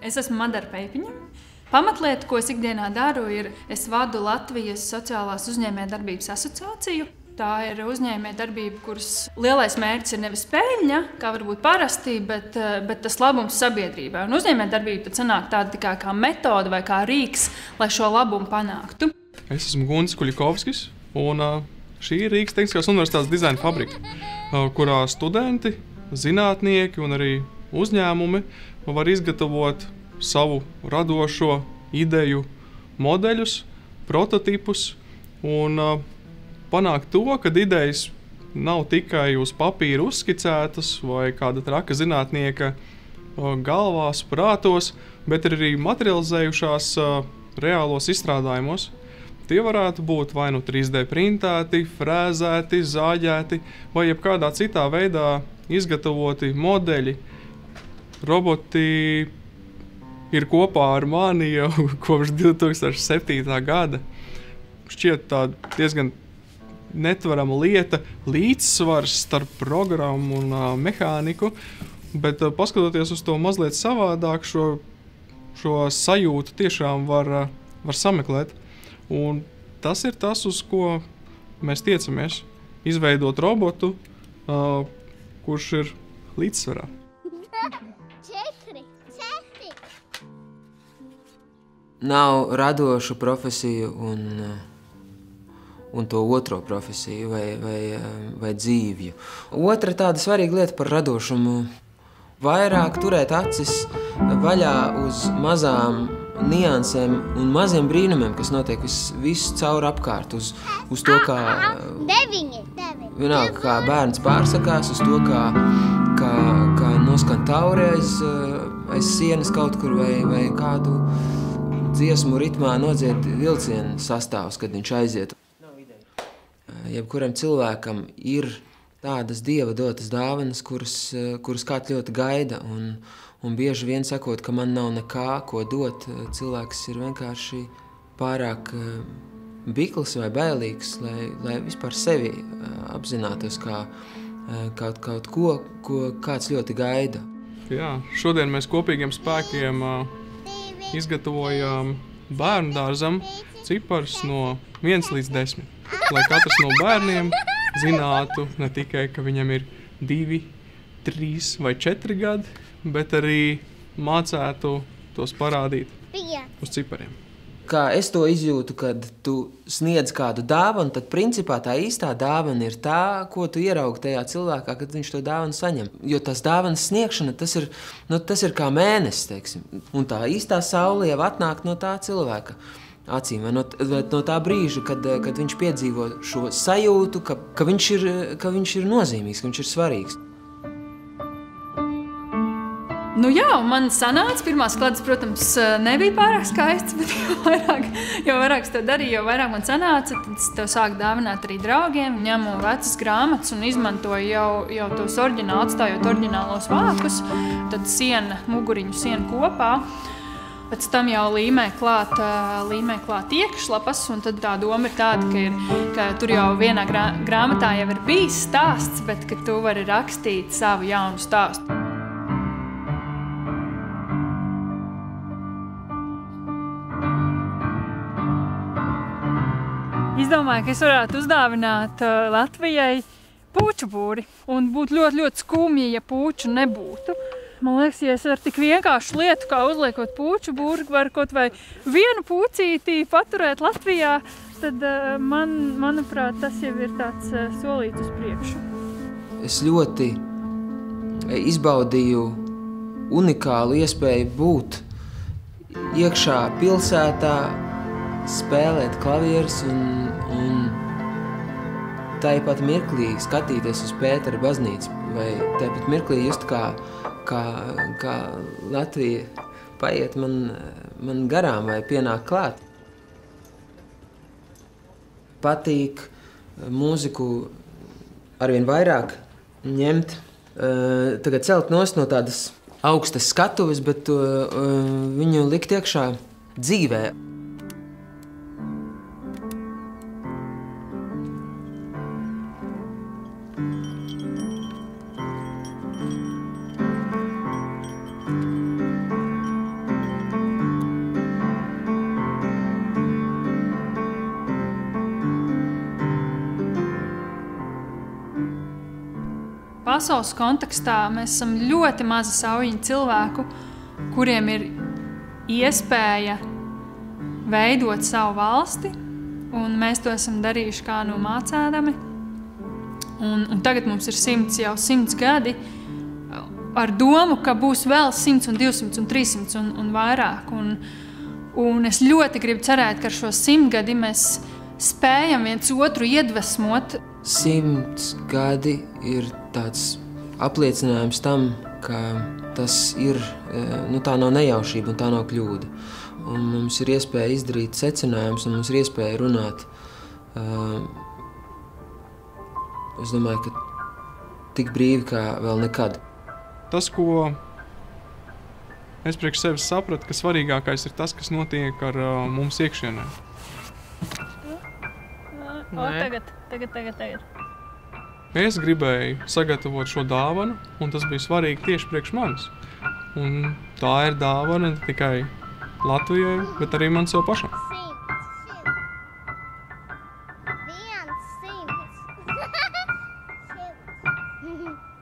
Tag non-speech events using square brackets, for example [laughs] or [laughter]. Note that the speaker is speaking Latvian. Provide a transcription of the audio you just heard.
Es esmu Madara Pēpiņa. Pamatlieta, ko es ikdienā daru, ir, es vadu Latvijas Sociālās uzņēmējdarbības asociāciju. Tā ir uzņēmējdarbība, kuras lielais mērķis ir nevis peļņa, kā varbūt parasti, bet, eh, bet tas labums sabiedrībai. Un uzņēmējdarbība tad sanāk tāda kā, kā metode vai kā rīks, lai šo labumu panāktu. Es esmu Gunts Kuļikovskis, un uh, šī ir Rīgas Tehniskās Universitātes dizaina fabrika, uh, kurā studenti, zinātnieki un arī uzņēmumi var izgatavot savu radošo ideju modeļus, prototipus un uh, panākt to, ka idejas nav tikai uz papīra uzskicētas vai kāda traka zinātnieka uh, galvās, prātos, bet arī materializējušās uh, reālos izstrādājumos. Tie varētu būt vai nu 3D printēti, frēzēti, zāģēti vai jebkādā citā veidā izgatavoti modeļi. Roboti ir kopā ar mani jau [laughs] kopš 2007. gada. Šķiet, tā diezgan netverama lieta, līdzsvars starp programmu un uh, mehāniku. Bet, uh, paskatoties uz to mazliet savādāk, šo, šo sajūtu tiešām var, uh, var sameklēt. Un tas ir tas, uz ko mēs tiecamies. Izveidot robotu, uh, kurš ir līdzsvarā. Četri, četri. Nav radošu profesiju un, un to otro profesiju vai, vai, vai dzīvju. Otra tāda svarīga lieta par radošumu - vairāk turēt acis vaļā uz mazām niansēm un maziem brīnumiem, kas notiek vis, visu cauri apkārt, uz, uz to, kā Deviņi, deviņi. Vienalga, kā bērns pārsakās uz to, kā, kā, kā noskan taurē aiz sienas kaut kur vai, vai kādu dziesmu ritmā nodzied vilcienu sastāvs, kad viņš aiziet. Jebkuram cilvēkam ir tādas dieva dotas dāvanas, kuras, kuras kāds ļoti gaida. Un, un bieži vien sakot, ka man nav nekā, ko dot, cilvēks ir vienkārši pārāk bikls vai bailīgs, lai, lai vispār sevi apzinātos kā kaut, kaut ko, ko kāds ļoti gaida. Jā, šodien mēs kopīgiem spēkiem uh, izgatavojām bērnu dārzam ciparus no 1 līdz 10. Lai katrs no bērniem zinātu ne tikai, ka viņam ir 2, 3 vai 4 gadi, bet arī mācētu tos parādīt uz cipariem. Kā es to izjūtu, kad tu sniedz kādu dāvanu, tad principā tā īstā dāvana ir tā, ko tu ieraugi tajā cilvēkā, kad viņš to dāvanu saņem. Jo tas dāvanas sniegšana, tas ir, nu, tas ir kā mēnesis, teiksim. Un tā īstā saule jau atnāk no tā cilvēka. Acīm, vai no, vai no tā brīža, kad, kad viņš piedzīvo šo sajūtu, ka, ka, viņš ir, ka viņš ir nozīmīgs, ka viņš ir svarīgs. Nu, jā, man sanāca, pirmās klases, protams, nebija pārāk skaistas, [laughs] bet jo vairāk, jo vairāk es to darīju, jo vairāk man sanāca, tad es to sāku dāvināt arī draugiem, ņemu vecas grāmatas un izmantoju jau, jau tos oriģinālus, atstājot oriģinālos vākus, tad siena, muguriņu sienu kopā. Pēc tam jau līmē klāt, līmē klāt iekšlapas, un tad tā doma ir tāda, ka, ir, ka tur jau vienā grā, grāmatā jau ir bijis stāsts, bet ka tu vari rakstīt savu jaunu stāstu. Izdomāju, ka es varētu uzdāvināt uh, Latvijai puķu būri. Un būtu ļoti, ļoti skumji, ja puķu nebūtu. Man liekas, ja es ar tik vienkāršu lietu, kā uzliekot puķu būri, varu kaut vai vienu pucīti paturēt Latvijā, tad uh, man, manuprāt, tas jau ir tāds uh, solīts uz priekšu. es ļoti izbaudīju unikālu iespēju būt iekšā pilsētā, spēlēt klavierus un, un tāpat mirklī skatīties uz Pētera baznīcu. Vai tāpat mirklī just kā, kā, kā Latvija paiet man, man garām vai pienāk klāt. Patīk mūziku arvien vairāk ņemt, eh, tagad celt nost no tādas augstas skatuves, bet eh, viņu likt iekšā dzīvē. Pasaules kontekstā mēs esam ļoti maza saujiņa cilvēku, kuriem ir iespēja veidot savu valsti, un mēs to esam darījuši kā no mācēdami. Un, un tagad mums ir simts, jau simts gadi, ar domu, ka būs vēl 100, un 200 un 300 un, un vairāk. Un, un es ļoti gribu cerēt, ka ar šo simtgadi mēs spējam viens otru iedvesmot. Simts gadi ir tāds apliecinājums tam, ka tas ir, nu, tā nav nejaušība un tā nav kļūda. Un mums ir iespēja izdarīt secinājumus, un mums ir iespēja runāt. Es domāju, ka tik brīvi kā vēl nekad. Tas, ko es priekš sevis sapratu, ka svarīgākais ir tas, kas notiek ar uh, mums iekšienē. O, tagad, tagad, tagad, tagad. Es gribēju sagatavot šo dāvanu, un tas bija svarīgi tieši priekš manis. Un tā ir dāvana ne tikai Latvijai, bet arī man sev pašam. Simts, [laughs] [laughs]